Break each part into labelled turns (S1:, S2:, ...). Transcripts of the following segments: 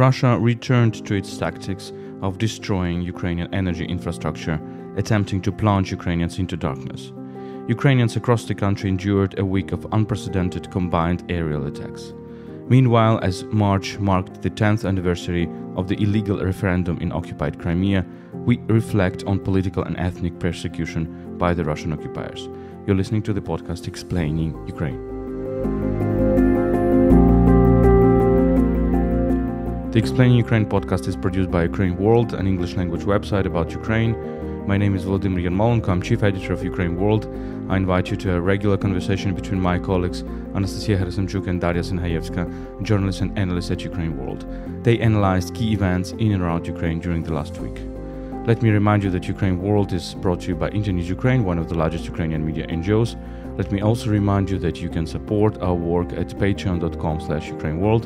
S1: Russia returned to its tactics of destroying Ukrainian energy infrastructure, attempting to plunge Ukrainians into darkness. Ukrainians across the country endured a week of unprecedented combined aerial attacks. Meanwhile, as March marked the 10th anniversary of the illegal referendum in occupied Crimea, we reflect on political and ethnic persecution by the Russian occupiers. You're listening to the podcast Explaining Ukraine. The Explaining Ukraine podcast is produced by Ukraine World, an English language website about Ukraine. My name is Volodymyr Yermolenko. I'm chief editor of Ukraine World. I invite you to a regular conversation between my colleagues Anastasiia Herasymchuk and Dariia Synhaievska, journalists and analysts at Ukraine World. They analyzed key events in and around Ukraine during the last week. Let me remind you that Ukraine World is brought to you by Internews Ukraine, one of the largest Ukrainian media NGOs. Let me also remind you that you can support our work at patreon.com slash ukraineworld.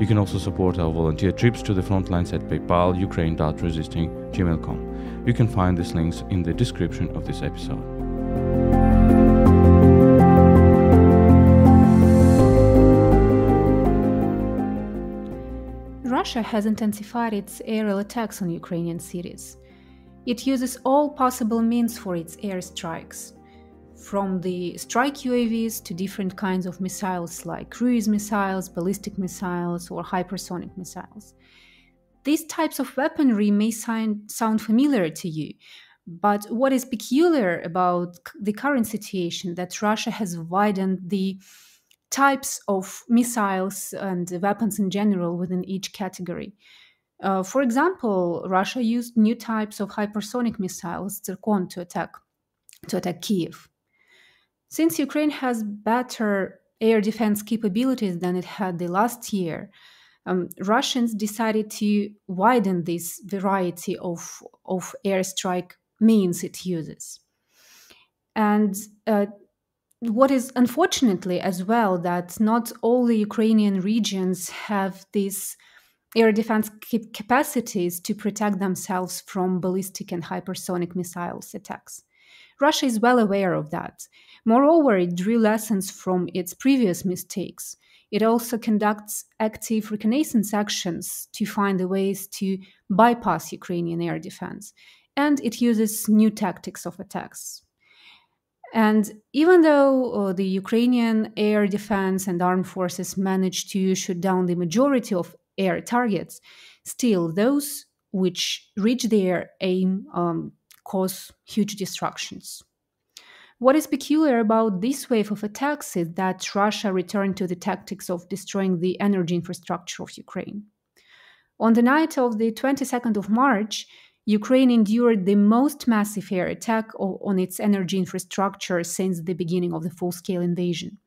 S1: You can also support our volunteer trips to the front lines at PayPal, ukraine.resisting.gmail.com. You can find these links in the description of this episode.
S2: Russia has intensified its aerial attacks on Ukrainian cities. It uses all possible means for its airstrikes, from the strike UAVs to different kinds of missiles like cruise missiles, ballistic missiles, or hypersonic missiles. These types of weaponry may sound familiar to you, but what is peculiar about the current situation that Russia has widened the types of missiles and weapons in general within each category. Uh, for example, Russia used new types of hypersonic missiles, Zircon, to attack to attack Kiev. Since Ukraine has better air defense capabilities than it had the last year, um, Russians decided to widen this variety of, of airstrike means it uses. And uh, what is unfortunately as well that not all the Ukrainian regions have these air defense capacities to protect themselves from ballistic and hypersonic missiles attacks. Russia is well aware of that. Moreover, it drew lessons from its previous mistakes. It also conducts active reconnaissance actions to find the ways to bypass Ukrainian air defense. And it uses new tactics of attacks. And even though uh, the Ukrainian air defense and armed forces managed to shoot down the majority of air targets, still those which reach their aim um, cause huge destructions. What is peculiar about this wave of attacks is that Russia returned to the tactics of destroying the energy infrastructure of Ukraine. On the night of the 22nd of March, Ukraine endured the most massive air attack on its energy infrastructure since the beginning of the full scale invasion.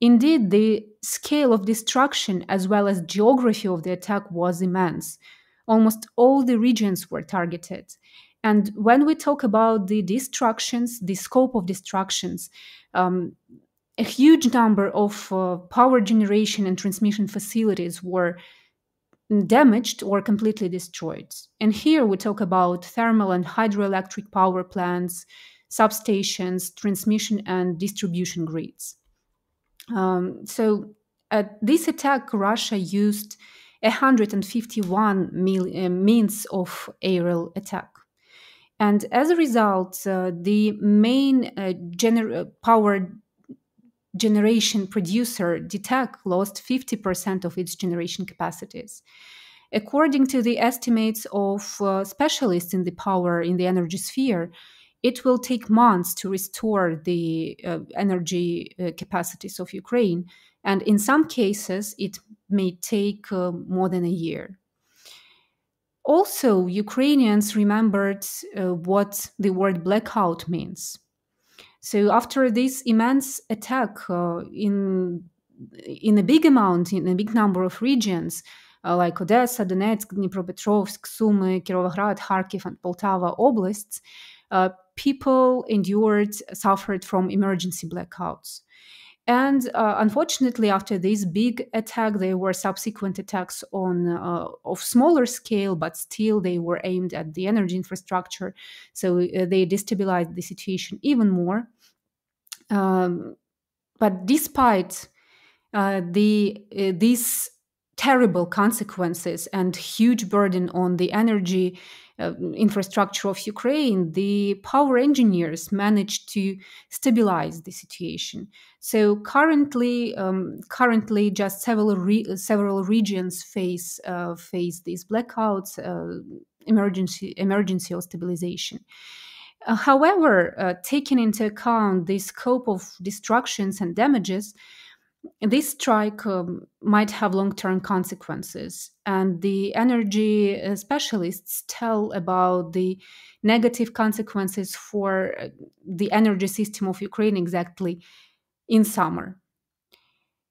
S2: Indeed, the scale of destruction as well as geography of the attack was immense. Almost all the regions were targeted. And when we talk about the destructions, the scope of destructions, um, a huge number of uh, power generation and transmission facilities were damaged or completely destroyed. And here we talk about thermal and hydroelectric power plants, substations, transmission and distribution grids. Um, so at this attack, Russia used 151 mil, uh, means of aerial attack. And as a result, uh, the main uh, gener- power generation producer, DTEK, lost 50% of its generation capacities. According to the estimates of uh, specialists in the power in the energy sphere, it will take months to restore the uh, energy uh, capacities of Ukraine. And in some cases, it may take uh, more than a year. Also, Ukrainians remembered uh, what the word blackout means. So after this immense attack uh, in in a big amount, in a big number of regions, uh, like Odessa, Donetsk, Dnipropetrovsk, Sumy, Kirovograd, Kharkiv, and Poltava oblasts, uh, people endured, suffered from emergency blackouts. And uh, unfortunately, after this big attack, there were subsequent attacks on uh, of smaller scale, but still they were aimed at the energy infrastructure. So uh, they destabilized the situation even more. Um, but despite uh, the uh, these terrible consequences and huge burden on the energy uh, infrastructure of Ukraine, the power engineers managed to stabilize the situation. So currently, um, currently, just several re- several regions face uh, face these blackouts, uh, emergency emergency of stabilization. Uh, however, uh, taking into account the scope of destructions and damages, this strike um, might have long term consequences. And the energy specialists tell about the negative consequences for uh, the energy system of Ukraine exactly in summer.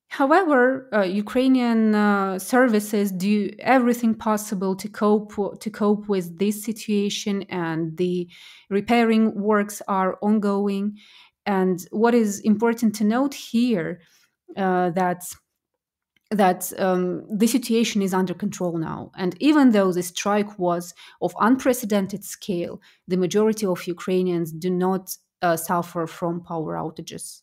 S2: However, uh, Ukrainian uh, services do everything possible to cope to cope with this situation, and the repairing works are ongoing. And what is important to note here uh, that that um, the situation is under control now. And even though the strike was of unprecedented scale, the majority of Ukrainians do not uh, suffer from power outages.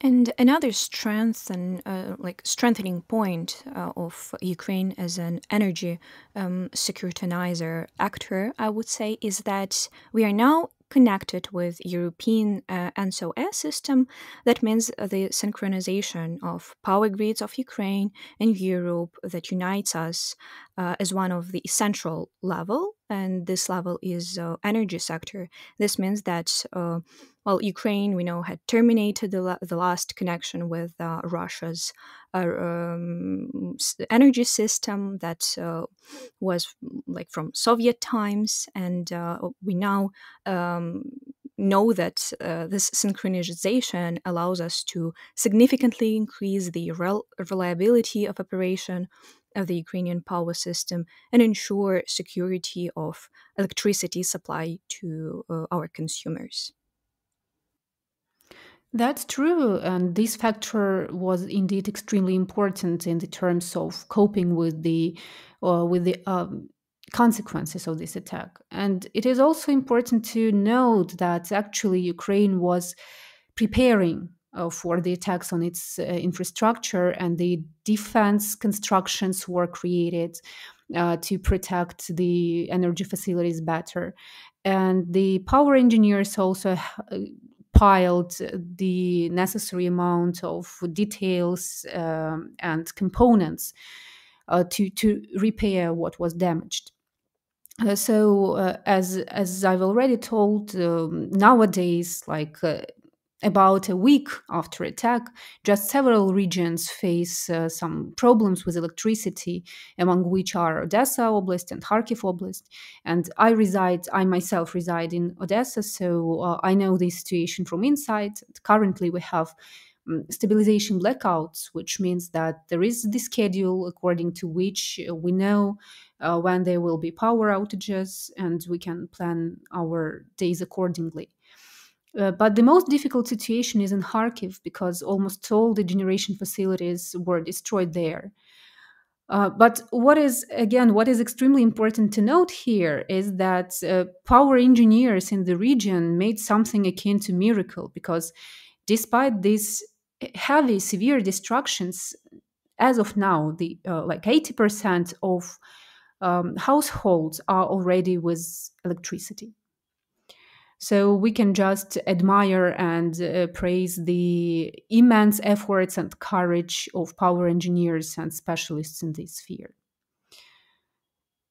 S3: And another strength and uh, like strengthening point uh, of Ukraine as an energy um, securitizer actor, I would say, is that we are now connected with European uh, ENTSO-E system. That means the synchronization of power grids of Ukraine and Europe that unites us uh, as one of the essential level, and this level is uh, energy sector. This means that uh, well, Ukraine, we know, had terminated the, the last connection with uh, Russia's uh, um, energy system that uh, was like from Soviet times, and uh, we now um, know that uh, this synchronization allows us to significantly increase the rel- reliability of operation of the Ukrainian power system and ensure security of electricity supply to uh, our consumers.
S2: That's true, and this factor was indeed extremely important in the terms of coping with the uh, with the um, consequences of this attack. And it is also important to note that actually Ukraine was preparing uh, for the attacks on its uh, infrastructure, and the defense constructions were created uh, to protect the energy facilities better. And the power engineers also uh, piled the necessary amount of details um, and components uh, to to repair what was damaged. Uh, so, uh, as as I've already told, um, nowadays, like uh, about a week after attack, just several regions face uh, some problems with electricity, among which are Odessa Oblast and Kharkiv Oblast. And I reside, I myself reside in Odessa, so uh, I know the situation from inside. Currently, we have um, stabilization blackouts, which means that there is the schedule according to which we know uh, when there will be power outages and we can plan our days accordingly. Uh, but the most difficult situation is in Kharkiv because almost all the generation facilities were destroyed there. Uh, but what is, again, what is extremely important to note here is that uh, power engineers in the region made something akin to miracle because despite these heavy, severe destructions, as of now, the uh, like 80% of um, households are already with electricity. So we can just admire and uh, praise the immense efforts and courage of power engineers and specialists in this sphere.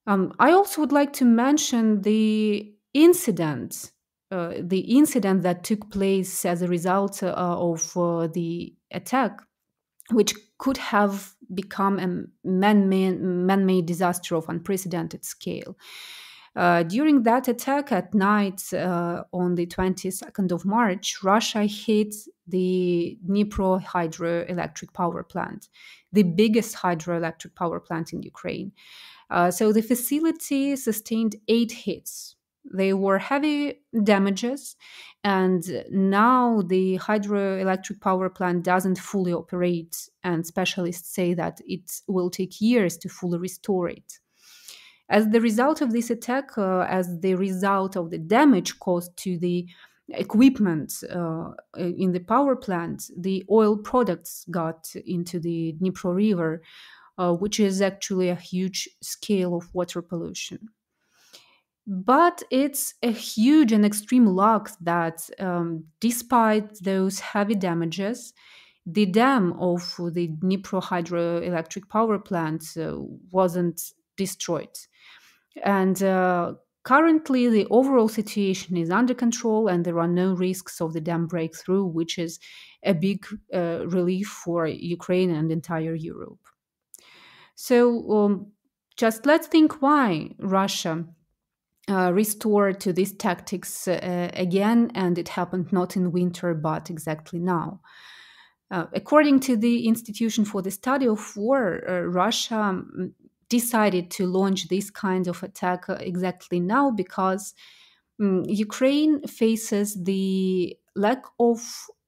S2: Um, I also would like to mention the incident, uh, the incident that took place as a result uh, of uh, the attack, which could have become a man-made, man-made disaster of unprecedented scale. Uh, during that attack at night uh, on the 22nd of March, Russia hit the Dnipro hydroelectric power plant, the biggest hydroelectric power plant in Ukraine. Uh, so the facility sustained eight hits. They were heavy damages, and now the hydroelectric power plant doesn't fully operate, and specialists say that it will take years to fully restore it. As the result of this attack, uh, as the result of the damage caused to the equipment uh, in the power plant, the oil products got into the Dnipro River, uh, which is actually a huge scale of water pollution. But it's a huge and extreme luck that, um, despite those heavy damages, the dam of the Dnipro hydroelectric power plant uh, wasn't destroyed. And uh, currently, the overall situation is under control, and there are no risks of the dam breakthrough, which is a big uh, relief for Ukraine and entire Europe. So, um, just let's think why Russia uh, restored to these tactics uh, again, and it happened not in winter but exactly now. Uh, according to the Institution for the Study of War, uh, Russia um, decided to launch this kind of attack uh, exactly now because um, Ukraine faces the lack of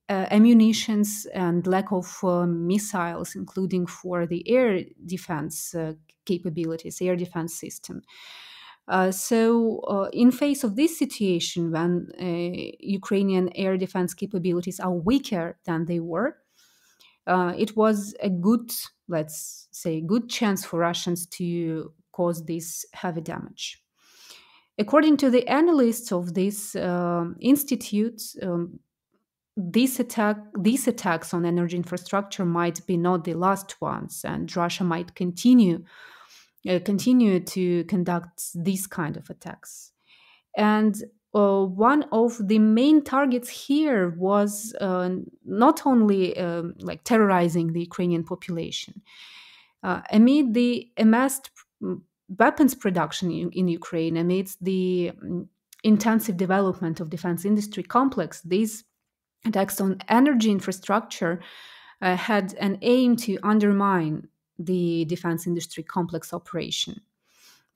S2: uh, ammunitions and lack of uh, missiles, including for the air defense uh, capabilities, air defense system. Uh, so, uh, in face of this situation, when Ukrainian air defense capabilities are weaker than they were, uh, it was a good, let's say, good chance for Russians to cause this heavy damage. According to the analysts of this uh, institute, um, this attack, these attacks on energy infrastructure might be not the last ones, and Russia might continue uh, continue to conduct these kind of attacks. And uh, one of the main targets here was uh, not only um, like terrorizing the Ukrainian population. Uh, amid the amassed weapons production in, in Ukraine, amidst the um, intensive development of defense industry complex, these attacks on energy infrastructure uh, had an aim to undermine the defense industry complex operation.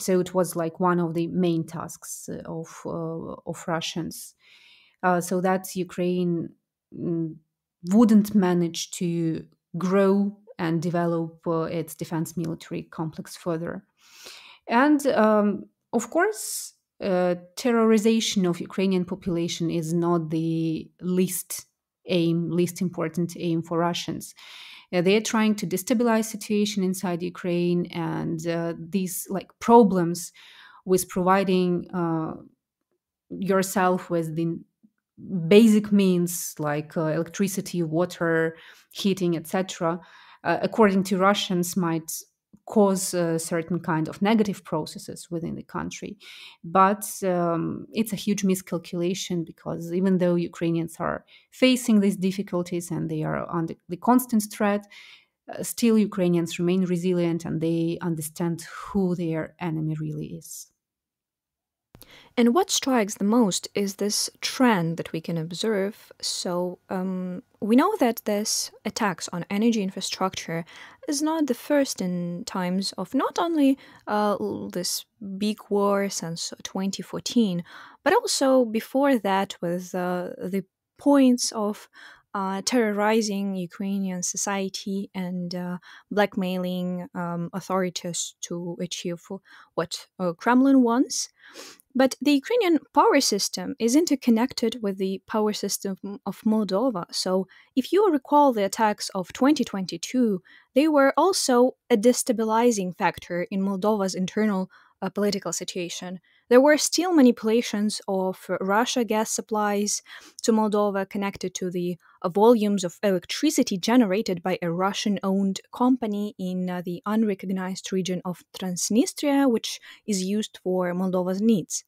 S2: So it was like one of the main tasks uh, of uh, of Russians, uh, so that Ukraine mm, wouldn't manage to grow and develop its defense military complex further. And um, of course, uh, terrorization of Ukrainian population is not the least aim, least important aim for Russians. Uh, they are trying to destabilize situation inside Ukraine, and uh, these like problems with providing uh, yourself with the basic means like uh, electricity, water, heating, etc. Uh, according to Russians, might cause a certain kind of negative processes within the country. But um, it's a huge miscalculation because even though Ukrainians are facing these difficulties and they are under the constant threat, uh, still Ukrainians remain resilient and they understand who their enemy really is.
S3: And what strikes the most is this trend that we can observe. So, um, we know that this attacks on energy infrastructure is not the first in times of not only uh, this big war since 2014, but also before that with uh, the points of uh, terrorizing Ukrainian society and uh, blackmailing um, authorities to achieve what uh, Kremlin wants. But the Ukrainian power system is interconnected with the power system of Moldova. So, if you recall the attacks of 2022, they were also a destabilizing factor in Moldova's internal uh, political situation. There were still manipulations of Russia gas supplies to Moldova connected to the volumes of electricity generated by a Russian owned company in uh, the unrecognized region of Transnistria, which is used for Moldova's needs.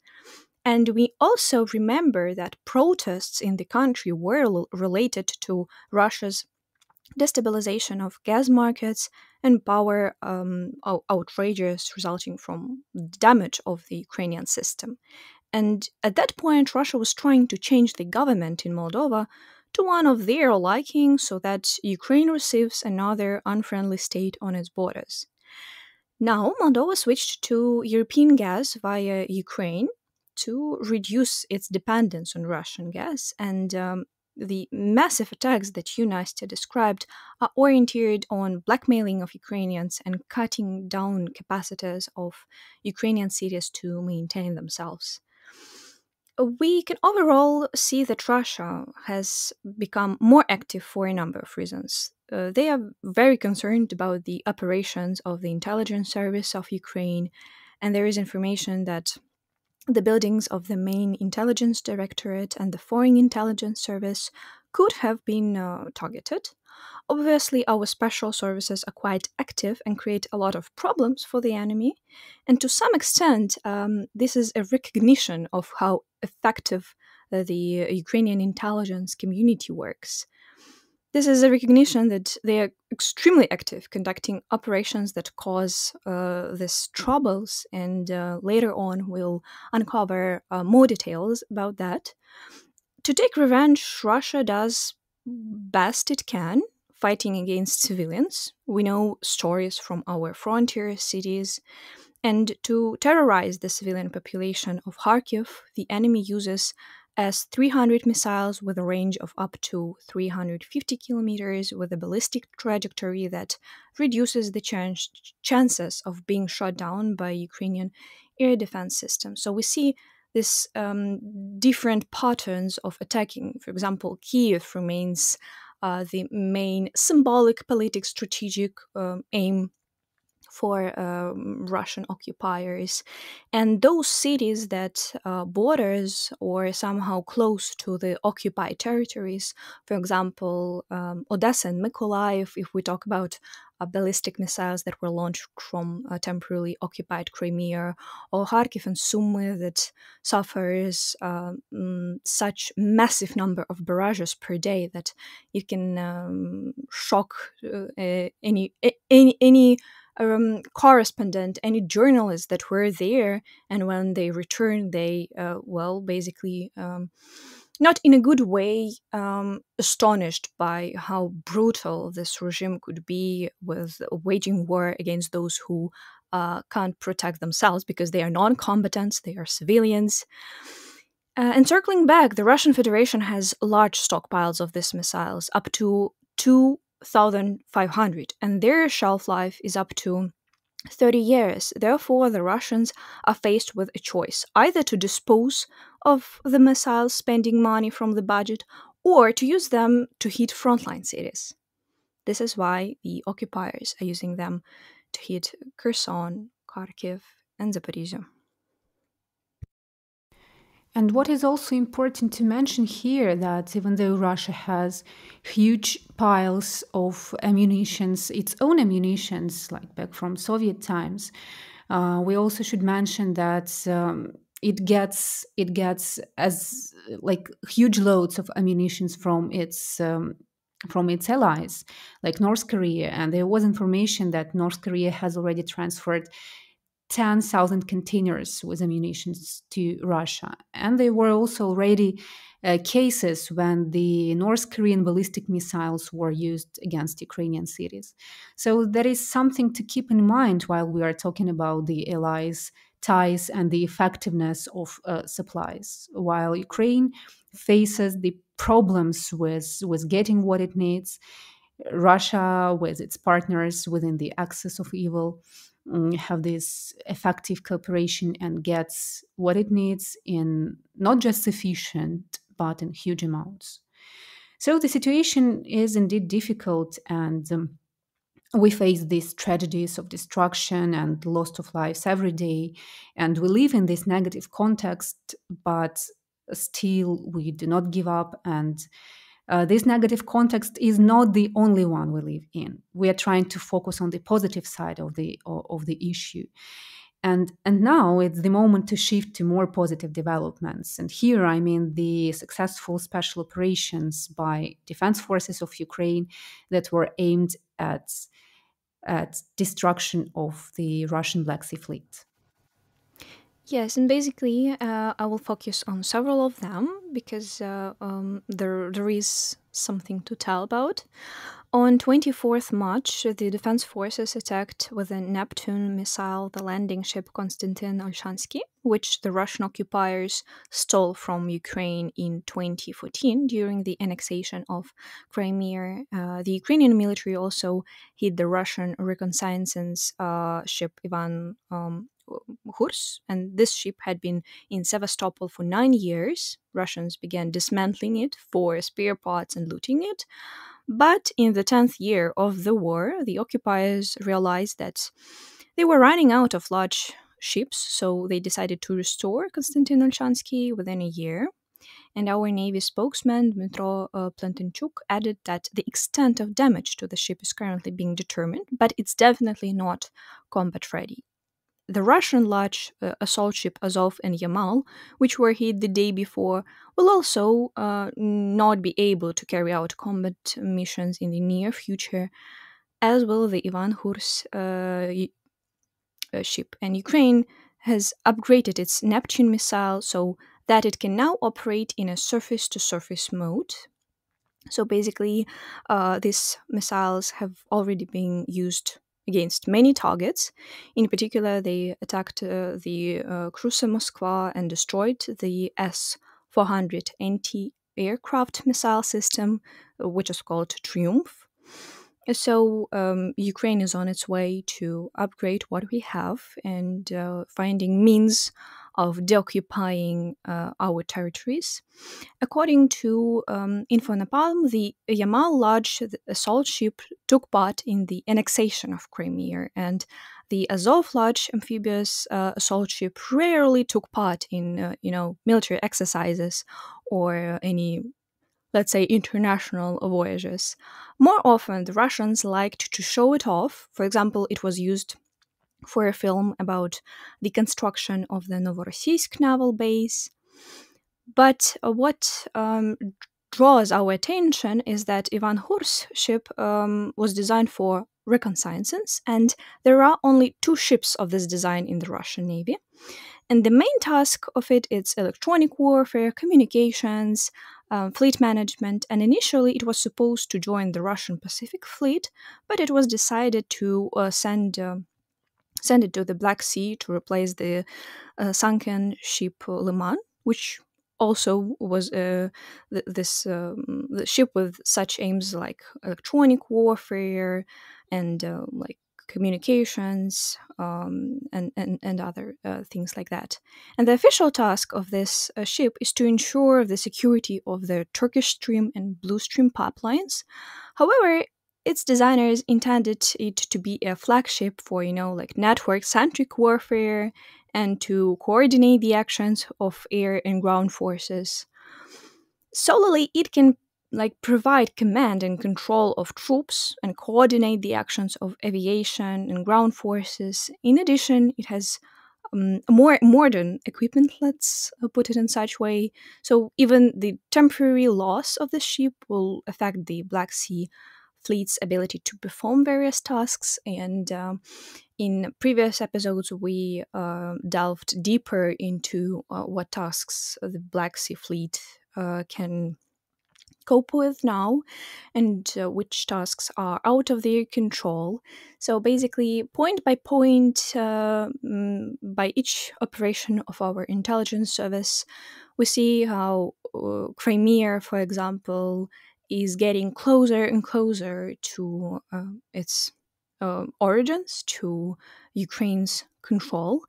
S3: And we also remember that protests in the country were related to Russia's destabilization of gas markets and power um, outrages resulting from damage of the Ukrainian system. And at that point, Russia was trying to change the government in Moldova to one of their liking so that Ukraine receives another unfriendly state on its borders. Now, Moldova switched to European gas via Ukraine to reduce its dependence on Russian gas and um, the massive attacks that you, Nastya, described are oriented on blackmailing of Ukrainians and cutting down capacities of Ukrainian cities to maintain themselves. we can overall see that Russia has become more active for a number of reasons. Uh, they are very concerned about the operations of the intelligence service of Ukraine, and there is information that the buildings of the main intelligence directorate and the foreign intelligence service could have been uh, targeted. Obviously, our special services are quite active and create a lot of problems for the enemy. And to some extent, um, this is a recognition of how effective uh, the Ukrainian intelligence community works. This is a recognition that they are extremely active, conducting operations that cause uh, these troubles, and uh, later on we'll uncover uh, more details about that. To take revenge, Russia does best it can, fighting against civilians. We know stories from our frontier cities. And to terrorize the civilian population of Kharkiv, the enemy uses S 300 missiles with a range of up to 350 kilometers with a ballistic trajectory that reduces the ch- chances of being shot down by Ukrainian air defense systems. So we see this um, different patterns of attacking. For example, Kiev remains uh, the main symbolic, politic, strategic um, aim for um, Russian occupiers. And those cities that uh, borders or somehow close to the occupied territories, for example, um, Odessa and Mykolaiv, if we talk about uh, ballistic missiles that were launched from uh, temporarily occupied Crimea, or Kharkiv and Sumy that suffers um, such massive number of barrages per day that you can um, shock uh, any any any um, correspondent, any journalists that were there, and when they returned, they uh, well basically um, not in a good way um, astonished by how brutal this regime could be with waging war against those who uh, can't protect themselves because they are non-combatants, they are civilians. Uh, and circling back, the Russian Federation has large stockpiles of these missiles, up to two 1500 and their shelf life is up to 30 years. Therefore, the Russians are faced with a choice either to dispose of the missiles, spending money from the budget, or to use them to hit frontline cities. This is why the occupiers are using them to hit Kherson, Kharkiv, and Zaporizhia.
S2: And what is also important to mention here that even though Russia has huge piles of ammunitions, its own ammunitions, like back from Soviet times, uh, we also should mention that um, it gets it gets as like huge loads of ammunitions from its um, from its allies, like North Korea. And there was information that North Korea has already transferred 10,000 containers with ammunition to Russia. And there were also already uh, cases when the North Korean ballistic missiles were used against Ukrainian cities. So that is something to keep in mind while we are talking about the allies' ties and the effectiveness of uh, supplies. While Ukraine faces the problems with, with getting what it needs, Russia, with its partners within the axis of evil, Mm, have this effective cooperation and gets what it needs in not just sufficient but in huge amounts. So the situation is indeed difficult and um, we face these tragedies of destruction and loss of lives every day and we live in this negative context but still we do not give up and uh, this negative context is not the only one we live in. We are trying to focus on the positive side of the of the issue. And, and now it's the moment to shift to more positive developments. And here I mean the successful special operations by defense forces of Ukraine that were aimed at, at destruction of the Russian Black Sea Fleet.
S3: Yes, and basically, uh, I will focus on several of them because uh, um, there there is something to tell about. On 24th March, the Defense Forces attacked with a Neptune missile the landing ship Konstantin Olshansky, which the Russian occupiers stole from Ukraine in 2014 during the annexation of Crimea. Uh, the Ukrainian military also hit the Russian reconnaissance uh, ship Ivan um, Hurs, and this ship had been in Sevastopol for nine years. Russians began dismantling it for spare parts and looting it. But in the 10th year of the war, the occupiers realized that they were running out of large ships, so they decided to restore Konstantin Olshansky within a year. And our Navy spokesman, Dmytro uh, Pletenchuk, added that the extent of damage to the ship is currently being determined, but it's definitely not combat ready. The Russian large uh, assault ship Azov and Yamal, which were hit the day before, will also uh, not be able to carry out combat missions in the near future, as will the Ivan Hurs uh, uh, ship. And Ukraine has upgraded its Neptune missile so that it can now operate in a surface to surface mode. So basically, uh, these missiles have already been used against many targets. In particular, they attacked uh, the uh, Cruiser Moskva and destroyed the S 400 anti aircraft missile system, which is called Triumph. So, um, Ukraine is on its way to upgrade what we have and uh, finding means of deoccupying uh, our territories. According to um, InformNapalm, the Yamal large assault ship took part in the annexation of Crimea, and the Azov large amphibious uh, assault ship rarely took part in, uh, you know, military exercises or any let's say, international voyages. More often, the Russians liked to show it off. For example, it was used for a film about the construction of the Novorossiysk naval base. But uh, what um, draws our attention is that Ivan Hurs ship um, was designed for reconnaissance, and there are only two ships of this design in the Russian Navy. And the main task of it is electronic warfare, communications, um, fleet management, and initially it was supposed to join the Russian Pacific Fleet, but it was decided to uh, send uh, send it to the Black Sea to replace the uh, sunken ship Liman, which also was uh, th- this um, ship with such aims like electronic warfare and uh, like communications um, and, and, and other uh, things like that. And the official task of this uh, ship is to ensure the security of the Turkish Stream and Blue Stream pipelines. However, its designers intended it to be a flagship for, you know, like network centric warfare and to coordinate the actions of air and ground forces. Solely, it can like provide command and control of troops and coordinate the actions of aviation and ground forces. In addition, it has um, more modern equipment, let's uh, put it in such way. So even the temporary loss of the ship will affect the Black Sea fleet's ability to perform various tasks. And um, in previous episodes, we uh, delved deeper into uh, what tasks the Black Sea fleet uh, can cope with now and uh, which tasks are out of their control. So basically, point by point, uh, mm, by each operation of our intelligence service, we see how uh, Crimea, for example, is getting closer and closer to uh, its uh, origins, to Ukraine's control.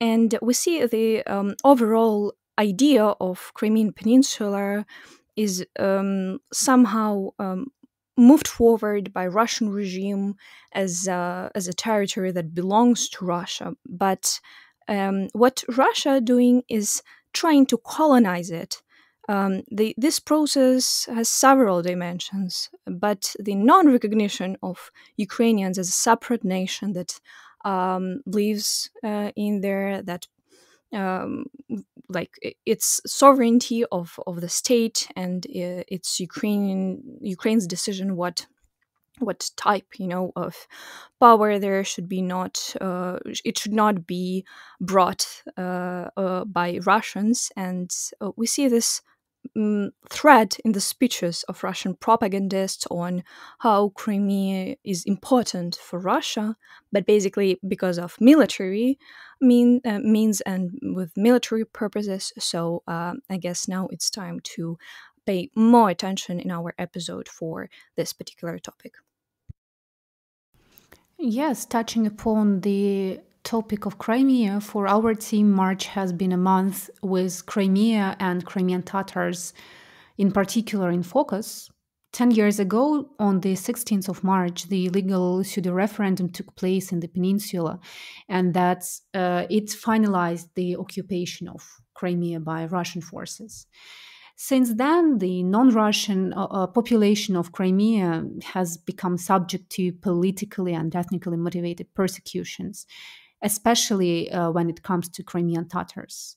S3: And we see the um, overall idea of Crimean Peninsula is um, somehow um, moved forward by Russian regime as a, as a territory that belongs to Russia. But um, what Russia doing is trying to colonize it um, the, this process has several dimensions, but the non recognition of Ukrainians as a separate nation that um, lives uh, in there, that um, like its sovereignty of, of the state and uh, its Ukrainian Ukraine's decision what what type you know of power there should be not uh, it should not be brought uh, uh, by Russians. And uh, we see this um, thread in the speeches of Russian propagandists on how Crimea is important for Russia, but basically because of military mean, uh, means and with military purposes. So uh, I guess now it's time to pay more attention in our episode for this particular topic.
S2: Yes, touching upon the topic of Crimea, for our team, March has been a month with Crimea and Crimean Tatars in particular in focus. 10 years ago, on the 16th of March, the legal pseudo referendum took place in the peninsula, and that uh, it finalized the occupation of Crimea by Russian forces. Since then, the non Russian uh, uh, population of Crimea has become subject to politically and ethnically motivated persecutions, especially uh, when it comes to Crimean Tatars.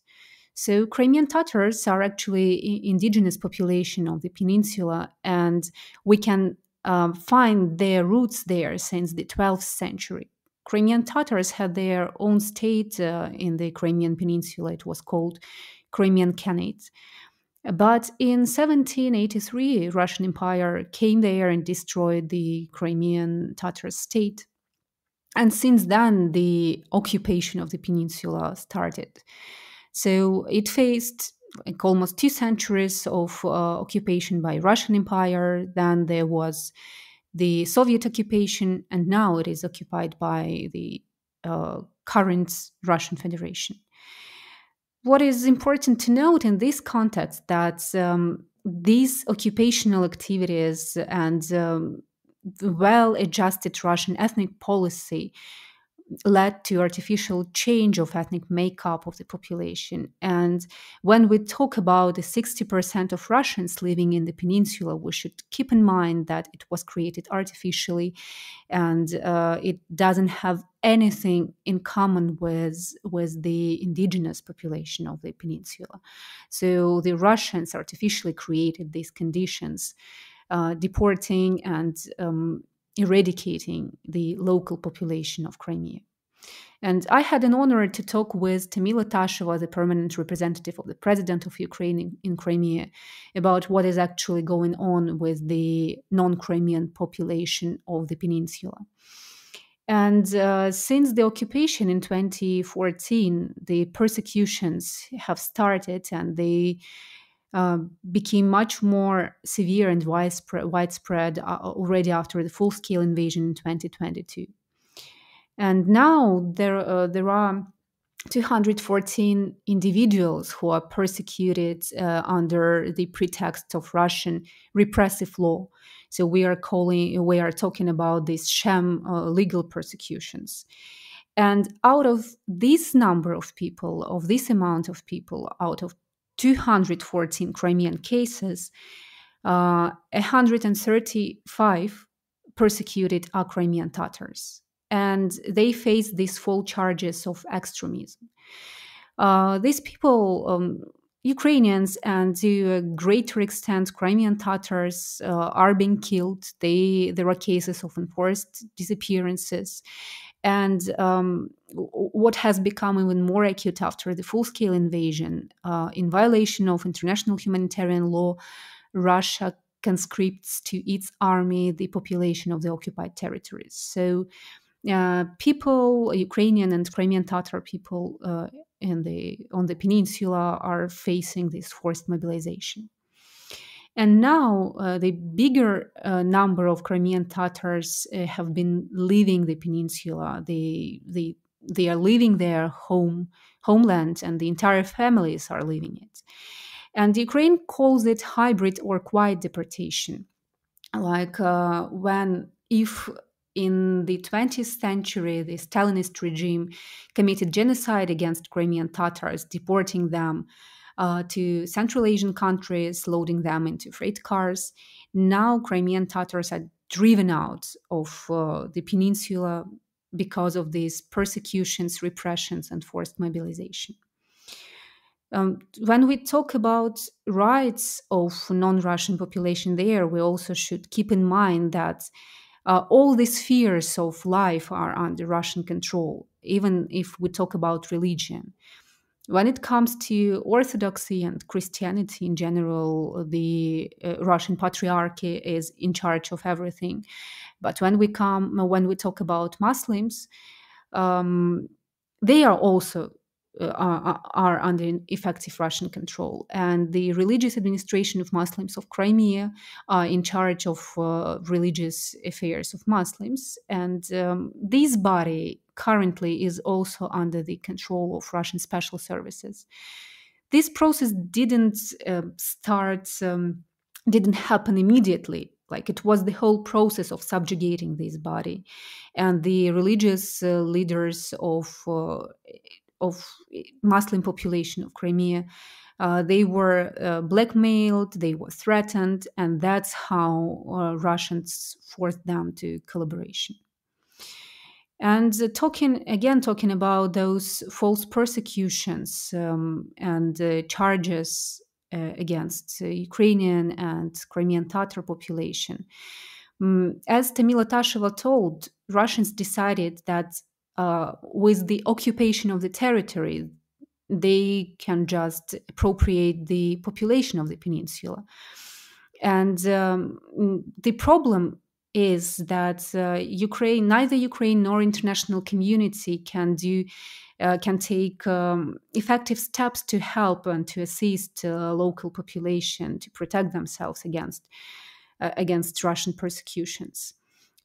S2: So Crimean Tatars are actually indigenous population of the peninsula, and we can um, find their roots there since the 12th century. Crimean Tatars had their own state uh, in the Crimean Peninsula. It was called Crimean Khanate. But in 1783, Russian Empire came there and destroyed the Crimean Tatar state. And since then, the occupation of the peninsula started. So it faced like almost two centuries of uh, occupation by Russian Empire. Then there was the Soviet occupation, and now it is occupied by the uh, current Russian Federation. What is important to note in this context that um, these occupational activities and um, well-adjusted Russian ethnic policy led to artificial change of ethnic makeup of the population. And when we talk about the 60% of Russians living in the peninsula, we should keep in mind that it was created artificially and uh, it doesn't have anything in common with, with the indigenous population of the peninsula. So the Russians artificially created these conditions. Uh, deporting and um, eradicating the local population of Crimea. And I had an honor to talk with Tamila Tasheva, the permanent representative of the president of Ukraine in, in Crimea, about what is actually going on with the non Crimean population of the peninsula. And uh, since the occupation in 2014, the persecutions have started and they um, became much more severe and widespread, widespread uh, already after the full scale invasion in 2022. And now there, uh, there are 214 individuals who are persecuted uh, under the pretext of Russian repressive law. So we are calling, we are talking about these sham uh, legal persecutions. And out of this number of people, of this amount of people, out of 214 Crimean cases, uh, 135 persecuted are Crimean Tatars. And they face these full charges of extremism. Uh, these people, um, Ukrainians, and to a greater extent, Crimean Tatars, uh, are being killed. They, there are cases of enforced disappearances. And um, what has become even more acute after the full scale invasion, uh, in violation of international humanitarian law, Russia conscripts to its army the population of the occupied territories. So, uh, people, Ukrainian and Crimean Tatar people uh, in the on the peninsula, are facing this forced mobilization. And now uh, the bigger uh, number of Crimean Tatars uh, have been leaving the peninsula. They, they, they are leaving their home, homeland, and the entire families are leaving it. And Ukraine calls it hybrid or quiet deportation. Like uh, when, if in the 20th century, the Stalinist regime committed genocide against Crimean Tatars, deporting them uh, to Central Asian countries, loading them into freight cars. Now, Crimean Tatars are driven out of uh, the peninsula because of these persecutions, repressions, and forced mobilization. Um, when we talk about rights of non-Russian population there, we also should keep in mind that uh, all these spheres of life are under Russian control, even if we talk about religion. When it comes to Orthodoxy and Christianity in general, the uh, Russian patriarchy is in charge of everything. But when we come, when we talk about Muslims, um, they are also are, are, under effective Russian control. And the religious administration of Muslims of Crimea are in charge of uh, religious affairs of Muslims. And um, this body currently is also under the control of Russian special services. This process didn't uh, start, um, didn't happen immediately like it was the whole process of subjugating this body and the religious uh, leaders of uh, of muslim population of crimea uh, they were uh, blackmailed they were threatened and that's how uh, russians forced them to collaboration and uh, talking again talking about those false persecutions um, and charges uh, against Ukrainian and Crimean Tatar population. Um, as Tamila Tasheva told, Russians decided that uh, with the occupation of the territory, they can just appropriate the population of the peninsula. And um, the problem is that uh, Ukraine, neither Ukraine nor international community can do uh, can take um, effective steps to help and to assist uh, local population to protect themselves against uh, against Russian persecutions.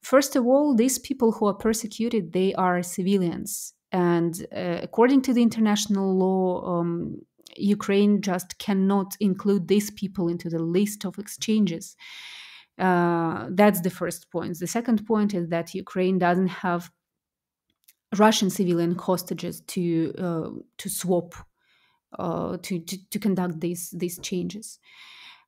S2: First of all, these people who are persecuted they are civilians, and uh, according to the international law. Um, Ukraine just cannot include these people into the list of exchanges. Uh, that's the first point. The second point is that Ukraine doesn't have Russian civilian hostages to uh, to swap uh, to, to, to conduct these these changes.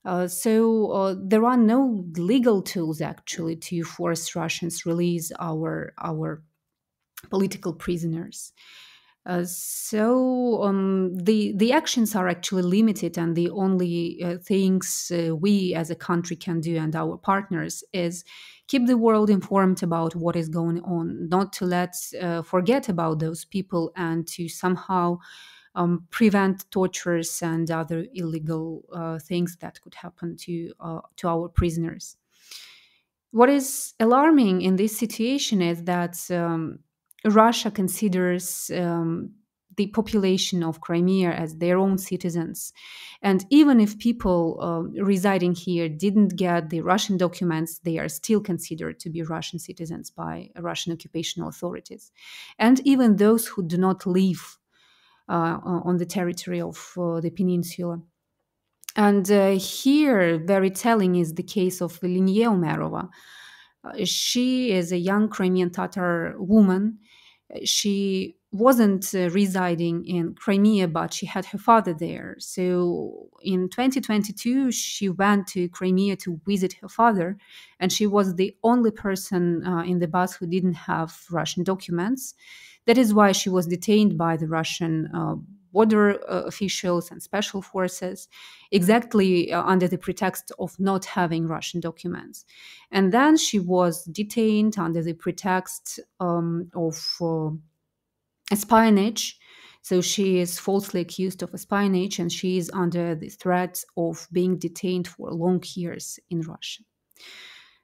S2: Uh, so uh, there are no legal tools actually to force Russians release our our political prisoners. Uh, so um, the the actions are actually limited, and the only uh, things uh, we as a country can do and our partners is keep the world informed about what is going on, not to let forget about those people, and to somehow um, prevent tortures and other illegal uh, things that could happen to uh, to our prisoners. What is alarming in this situation is that. Um, Russia considers um, the population of Crimea as their own citizens. And even if people uh, residing here didn't get the Russian documents, they are still considered to be Russian citizens by Russian occupational authorities. And even those who do not live on the territory of uh, the peninsula. And uh, here, very telling is the case of Linnea Umerova. Uh, she is a young Crimean Tatar woman she wasn't uh, residing in Crimea, but she had her father there. So in 2022, she went to Crimea to visit her father, and she was the only person uh, in the bus who didn't have Russian documents. That is why she was detained by the Russian uh, border uh, officials and special forces, exactly uh, under the pretext of not having Russian documents. And then she was detained under the pretext um, of uh, espionage. So she is falsely accused of espionage and she is under the threat of being detained for long years in Russia.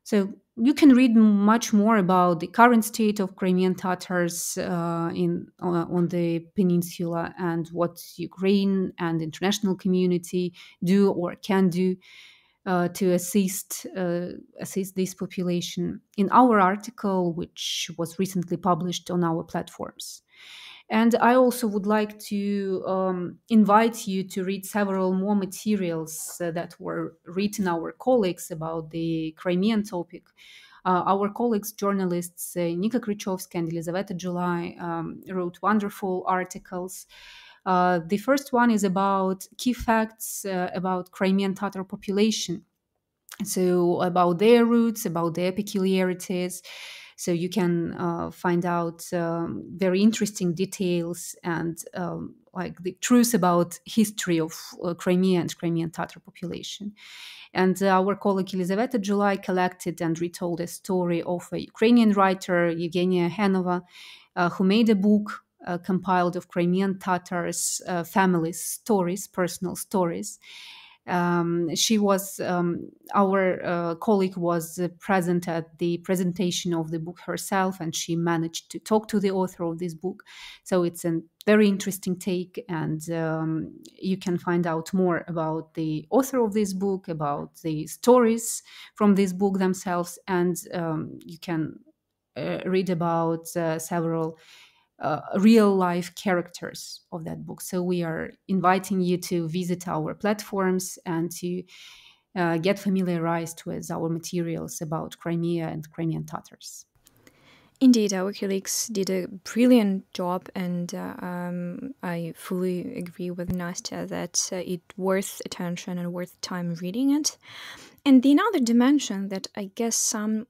S2: So you can read much more about the current state of Crimean Tatars uh, in uh, on the peninsula and what Ukraine and international community do or can do uh, to assist uh, assist this population in our article, which was recently published on our platforms. And I also would like to um, invite you to read several more materials uh, that were written our colleagues about the Crimean topic. Uh, our colleagues, journalists uh, Nika Krychovsky and Elizaveta July, um, wrote wonderful articles. Uh, the first one is about key facts uh, about Crimean Tatar population. So, about their roots, about their peculiarities, so you can uh, find out um, very interesting details and um, like the truth about history of uh, Crimea and Crimean Tatar population. And uh, our colleague Elizaveta July collected and retold a story of a Ukrainian writer, Evgenia Henova, uh, who made a book uh, compiled of Crimean Tatars' uh, families' stories, personal stories. Um, she was um, our uh, colleague was present at the presentation of the book herself, and she managed to talk to the author of this book. So it's a very interesting take, and um, you can find out more about the author of this book, about the stories from this book themselves, and um, you can uh, read about uh, several uh, real life characters of that book. So we are inviting you to visit our platforms and to uh, get familiarized with our materials about Crimea and Crimean Tatars.
S3: Indeed, our colleagues did a brilliant job, and uh, um, I fully agree with Nastya that uh, it's worth attention and worth time reading it. And the another dimension that I guess some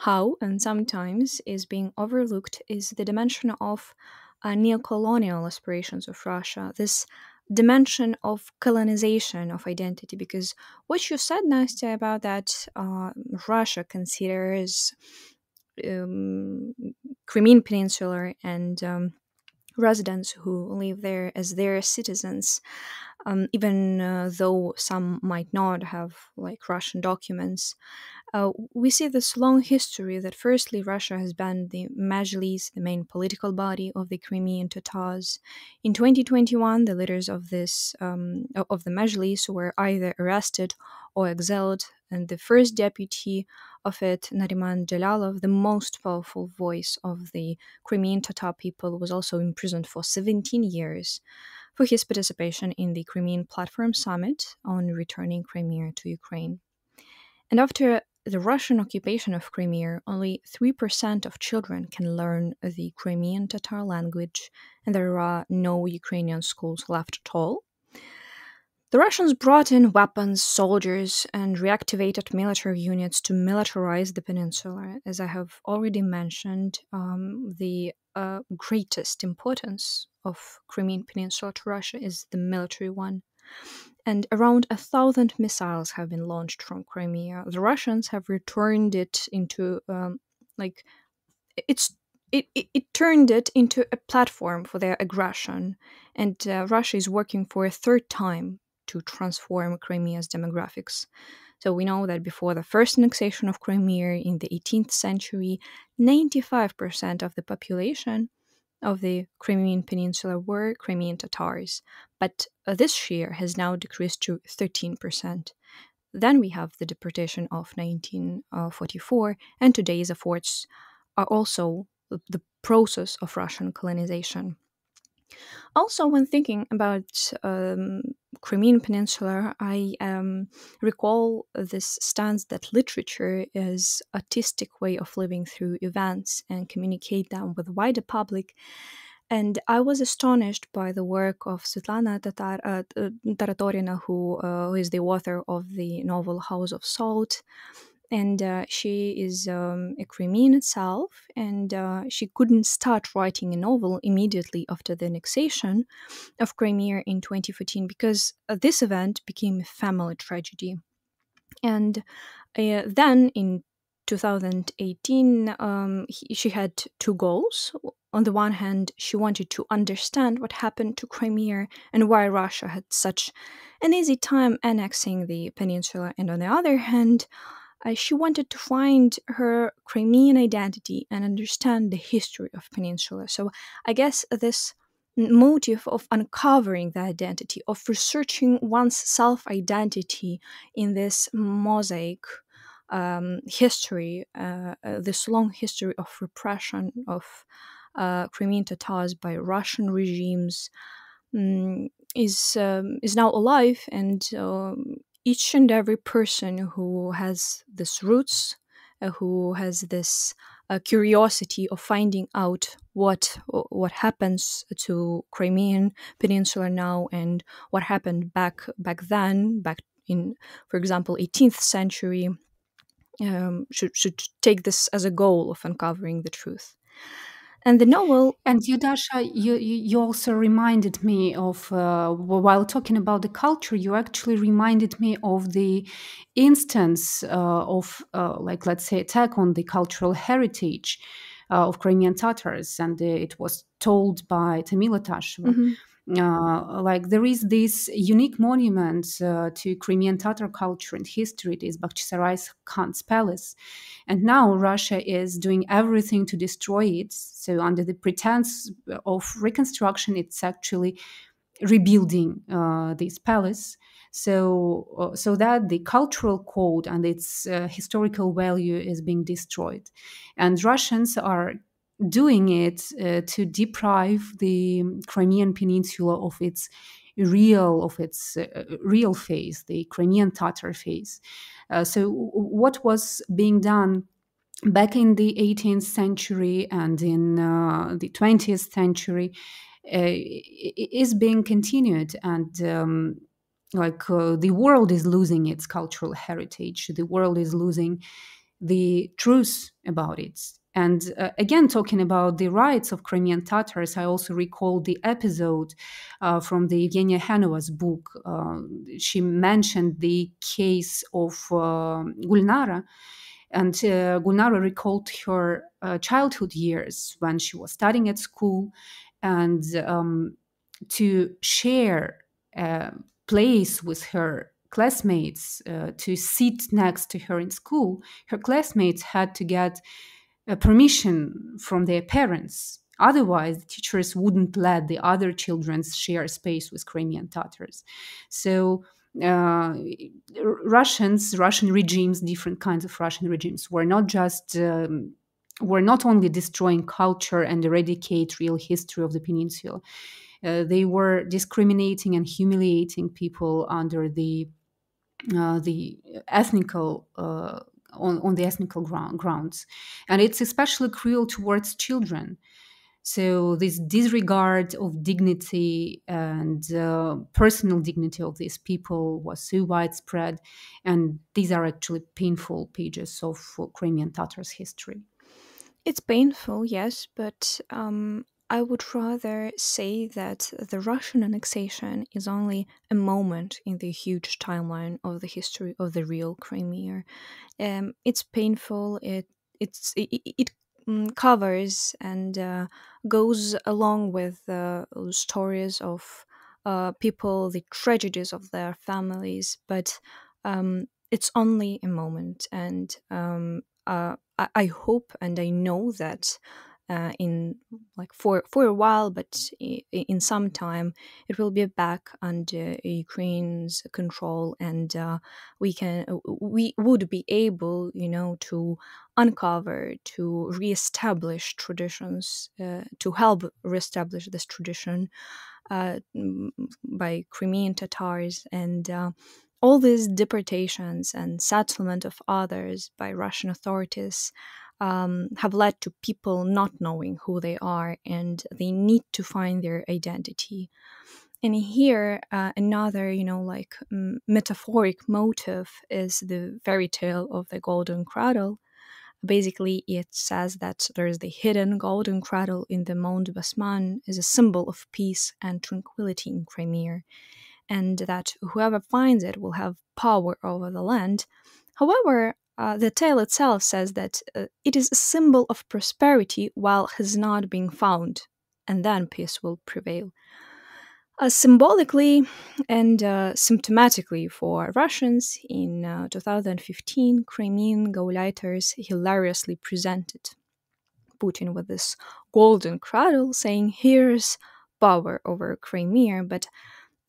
S3: how and sometimes is being overlooked is the dimension of uh, neo-colonial aspirations of Russia. This dimension of colonization of identity, because what you said, Nastya, about that uh, Russia considers um, Crimean Peninsula and um, residents who live there as their citizens, um, even uh, though some might not have like Russian documents. Uh, we see this long history that firstly Russia has banned the Majlis, the main political body of the Crimean Tatars. In 2021, the leaders of this um, of the Majlis were either arrested or exiled, and the first deputy of it, Nariman Jalalov, the most powerful voice of the Crimean Tatar people, was also imprisoned for 17 years for his participation in the Crimean Platform Summit on returning Crimea to Ukraine. And after the Russian occupation of Crimea, only 3% of children can learn the Crimean Tatar language, and there are no Ukrainian schools left at all. The Russians brought in weapons, soldiers, and reactivated military units to militarize the peninsula. As I have already mentioned, um, the uh, greatest importance of Crimean Peninsula to Russia is the military one and around a thousand missiles have been launched from Crimea. The Russians have returned it into um, like it's it, it, it, turned it into a platform for their aggression, and uh, Russia is working for a third time to transform Crimea's demographics. So we know that before the first annexation of Crimea in the 18th century, 95% of the population of the Crimean Peninsula were Crimean Tatars, but uh, this share has now decreased to 13%. Then we have the deportation of 1944, and today's efforts are also the process of Russian colonization. Also, when thinking about um, Crimean Peninsula, I um, recall this stance that literature is artistic way of living through events and communicate them with wider public. And I was astonished by the work of Svetlana Tatar- uh, Taratorina, who uh, is the author of the novel House of Salt, and uh, she is um, a Crimean itself, and uh, she couldn't start writing a novel immediately after the annexation of Crimea in 2014 because uh, this event became a family tragedy. And uh, then in 2018, um, he, she had two goals. On the one hand, she wanted to understand what happened to Crimea and why Russia had such an easy time annexing the peninsula, and on the other hand, uh, she wanted to find her Crimean identity and understand the history of Peninsula. So I guess this motive of uncovering the identity, of researching one's self identity in this mosaic um, history, uh, uh, this long history of repression of uh, Crimean Tatars by Russian regimes. Um, is um, is now alive and um, each and every person who has this roots, uh, who has this uh, curiosity of finding out what what happens to Crimean Peninsula now and what happened back back then, back in, for example, 18th century, um, should should take this as a goal of uncovering the truth. And the novel.
S2: And you, Dasha, you, you also reminded me of, uh, while talking about the culture, you actually reminded me of the instance uh, of, uh, like, let's say, attack on the cultural heritage uh, of Crimean Tatars. And it was told by Tamila Tasheva. Mm-hmm. Uh, like there is this unique monument uh, to Crimean Tatar culture and history. It is Bakhchisarai Khan's palace, and now Russia is doing everything to destroy it. So under the pretense of reconstruction, it's actually rebuilding uh, this palace. So, uh, so that the cultural code and its uh, historical value is being destroyed, and Russians are doing it uh, to deprive the Crimean Peninsula of its real of its uh, real face, the Crimean Tatar face. Uh, so, what was being done back in the 18th century and in uh, the 20th century uh, is being continued, and um, like uh, the world is losing its cultural heritage. The world is losing the truth about it and uh, again, talking about the rights of Crimean Tatars, I also recall the episode uh, from the Evgenia Hanova's book. Uh, she mentioned the case of uh, Gulnara. And uh, Gulnara recalled her uh, childhood years when she was studying at school and um, to share a place with her classmates, to sit next to her in school. Her classmates had to get permission from their parents. Otherwise, the teachers wouldn't let the other children share space with Crimean Tatars. So, uh, Russians, Russian regimes, different kinds of Russian regimes, were not just um, were not only destroying culture and eradicate real history of the peninsula. Uh, they were discriminating and humiliating people under the uh, the ethnical uh, on, on the ethnical ground, grounds. And it's especially cruel towards children. So, this disregard of dignity and uh, personal dignity of these people was so widespread. And these are actually painful pages of Crimean Tatars history.
S3: It's painful, yes, but um, I would rather say that the Russian annexation is only a moment in the huge timeline of the history of the real Crimea. Um, it's painful. It it's it, it mm, covers and uh, goes along with the uh, stories of uh, people, the tragedies of their families, but um, it's only a moment, and um, uh, I, I hope and I know that uh, in like for for a while, but in some time it will be back under Ukraine's control, and uh, we can uh, we would be able, you know, to uncover, to reestablish traditions, uh, to help reestablish this tradition uh, by Crimean Tatars and. Uh, all these deportations and settlement of others by Russian authorities um, have led to people not knowing who they are and they need to find their identity. And here, uh, another, you know, like m- metaphoric motive is the fairy tale of the golden cradle. Basically, it says that there is the hidden golden cradle in the Mount Basman is a symbol of peace and tranquility in Crimea, and that whoever finds it will have power over the land. However, uh, the tale itself says that uh, it is a symbol of prosperity while has not been found, and then peace will prevail. Uh, symbolically and uh, symptomatically for Russians, in uh, 2015, Crimean Gauleiters hilariously presented Putin with this golden cradle, saying, Here's power over Crimea. But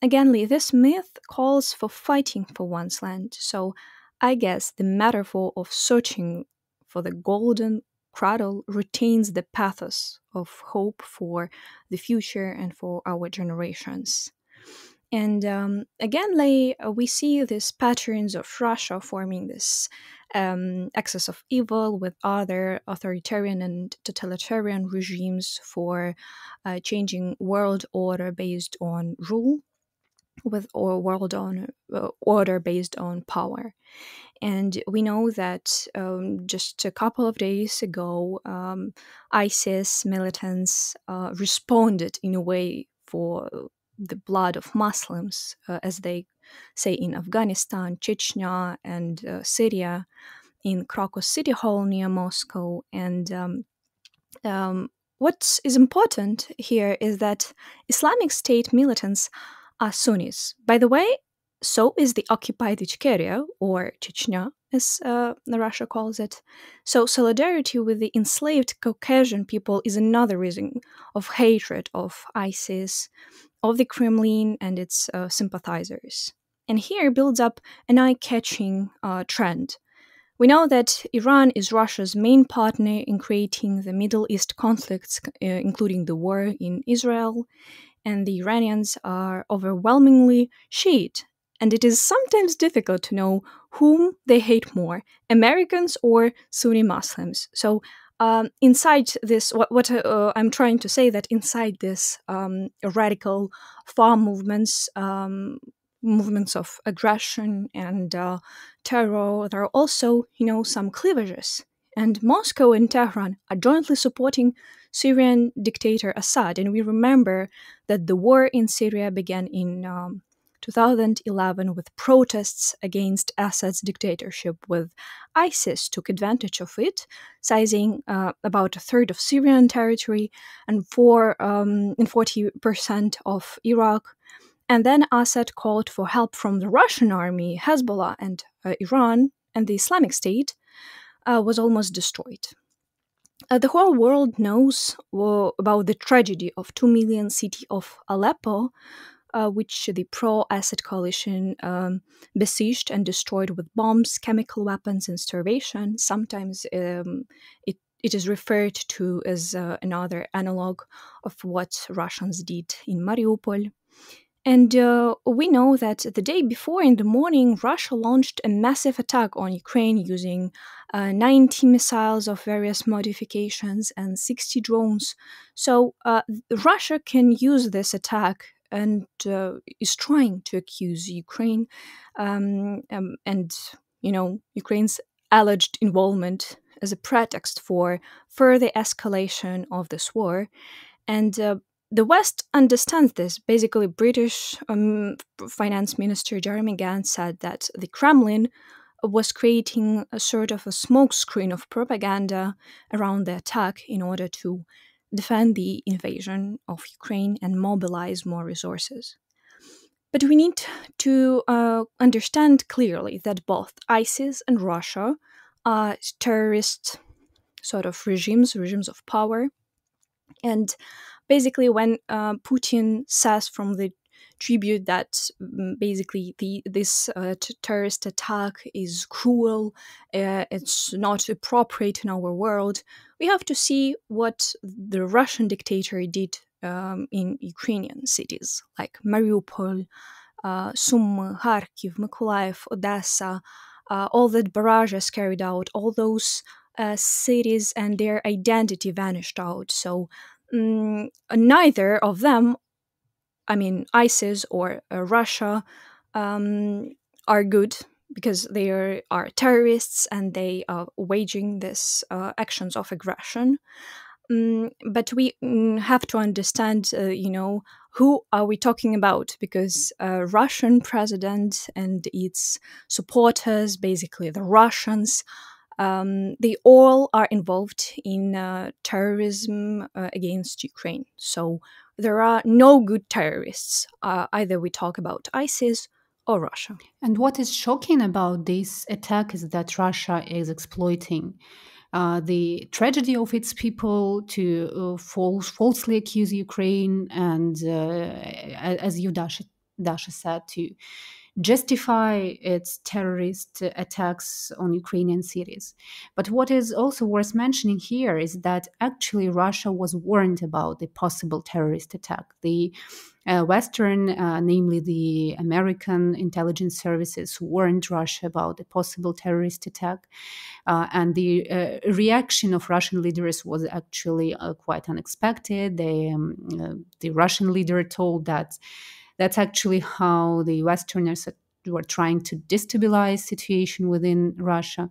S3: again, this myth calls for fighting for one's land. So I guess the metaphor of searching for the golden cradle retains the pathos of hope for the future and for our generations. And um, again, uh, we see these patterns of Russia forming this um, excess of evil with other authoritarian and totalitarian regimes for uh, changing world order based on rule with or world on uh, order based on power. And we know that um, just a couple of days ago, um, ISIS militants uh, responded in a way for the blood of Muslims, uh, as they say in Afghanistan, Chechnya, and uh, Syria, in Crocus City Hall near Moscow. And um, um what is important here is that Islamic State militants are Sunnis. By the way, so is the occupied Ichkeria, or Chechnya, as uh, Russia calls it. So, solidarity with the enslaved Caucasian people is another reason of hatred of ISIS, of the Kremlin, and its uh, sympathizers. And here builds up an eye catching uh, trend. We know that Iran is Russia's main partner in creating the Middle East conflicts, uh, including the war in Israel, and the Iranians are overwhelmingly Shiite and it is sometimes difficult to know whom they hate more Americans or Sunni Muslims. So, um, inside this, what, what uh, I'm trying to say that inside this um, radical far movements, um, movements of aggression and uh, terror, there are also, you know, some cleavages. And Moscow and Tehran are jointly supporting Syrian dictator Assad. And we remember that the war in Syria began in um, 2011 with protests against Assad's dictatorship, with ISIS took advantage of it, seizing uh, about a third of Syrian territory and four um, and 40% of Iraq. And then Assad called for help from the Russian army, Hezbollah, and uh, Iran, and the Islamic State uh, was almost destroyed. Uh, the whole world knows uh, about the tragedy of 2 million city of Aleppo, uh, which the pro Assad coalition um, besieged and destroyed with bombs, chemical weapons, and starvation. Sometimes um, it it is referred to as uh, another analog of what Russians did in Mariupol. And uh, we know that the day before in the morning, Russia launched a massive attack on Ukraine using uh, 90 missiles of various modifications and 60 drones. So uh, Russia can use this attack and uh, is trying to accuse Ukraine um, um, and you know Ukraine's alleged involvement as a pretext for further escalation of this war, and uh, the West understands this. Basically, British um, Finance Minister Jeremy Hunt said that the Kremlin was creating a sort of a smokescreen of propaganda around the attack in order to defend the invasion of Ukraine and mobilize more resources. But we need to uh, understand clearly that both ISIS and Russia are terrorist sort of regimes, regimes of power. And basically, when uh, Putin says from the tribute that mm, basically the this uh, terrorist attack is cruel, uh, it's not appropriate in our world. We have to see what the Russian dictator did um, in Ukrainian cities like Mariupol, uh, Sumy, Kharkiv, Mykolaiv, Odessa, uh, all that barrages carried out, all those uh, cities and their identity vanished out. So mm, neither of them I mean, ISIS or uh, Russia um, are good because they are, are, terrorists and they are waging these uh, actions of aggression. Mm, but we mm, have to understand, uh, you know, who are we talking about? Because uh, Russian president and its supporters, basically the Russians, um, they all are involved in uh, terrorism uh, against Ukraine. So there are no good terrorists. Uh, either we talk about ISIS or Russia.
S2: And what is shocking about this attack is that Russia is exploiting uh, the tragedy of its people to uh, false, falsely accuse Ukraine and, uh, as you, Dasha, Dasha said, to justify its terrorist attacks on Ukrainian cities. But what is also worth mentioning here is that actually Russia was warned about the possible terrorist attack. The uh, Western, uh, namely the American intelligence services, warned Russia about the possible terrorist attack. Uh, and the uh, reaction of Russian leaders was actually uh, quite unexpected. They, um, uh, the Russian leader told that that's actually how the Westerners were trying to destabilize situation within Russia.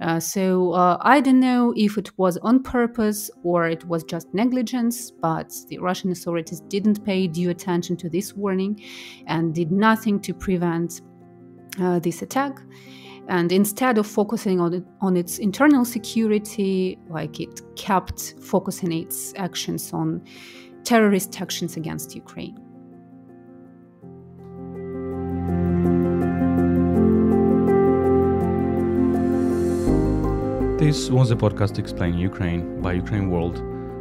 S2: Uh, so uh, I don't know if it was on purpose or it was just negligence, but the Russian authorities didn't pay due attention to this warning and did nothing to prevent uh, this attack. And instead of focusing on, it, on its internal security, like it kept focusing its actions on terrorist actions against Ukraine.
S1: This was a podcast explaining Ukraine by Ukraine World,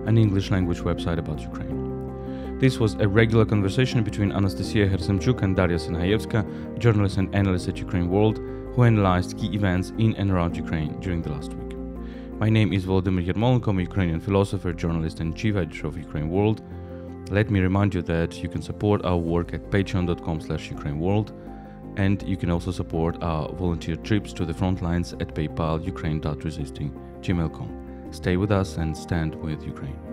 S1: an English language website about Ukraine. This was a regular conversation between Anastasia Herasymchuk and Daria Synhaievska, journalist and analyst at Ukraine World, who analyzed key events in and around Ukraine during the last week. My name is Volodymyr Yermolenko, Ukrainian philosopher, journalist, and chief editor of Ukraine World. Let me remind you that you can support our work at patreon.com slash ukraineworld, and you can also support our volunteer trips to the front lines at paypal ukraine.resisting gmail.com. Stay with us and stand with Ukraine.